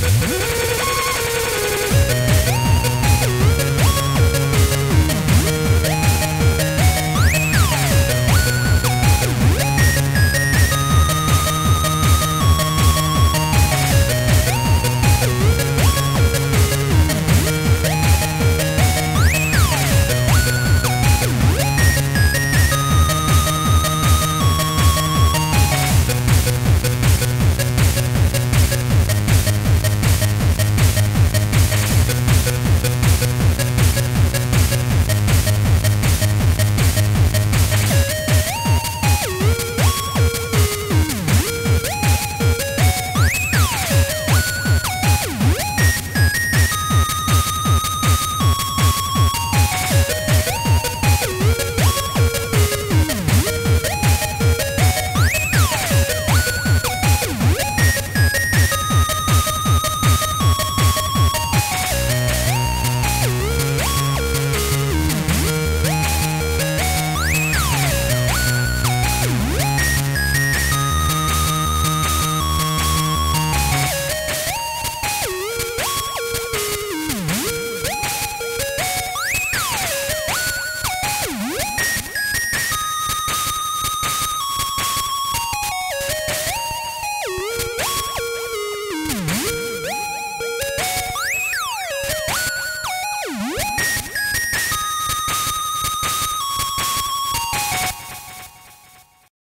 Mm-hmm.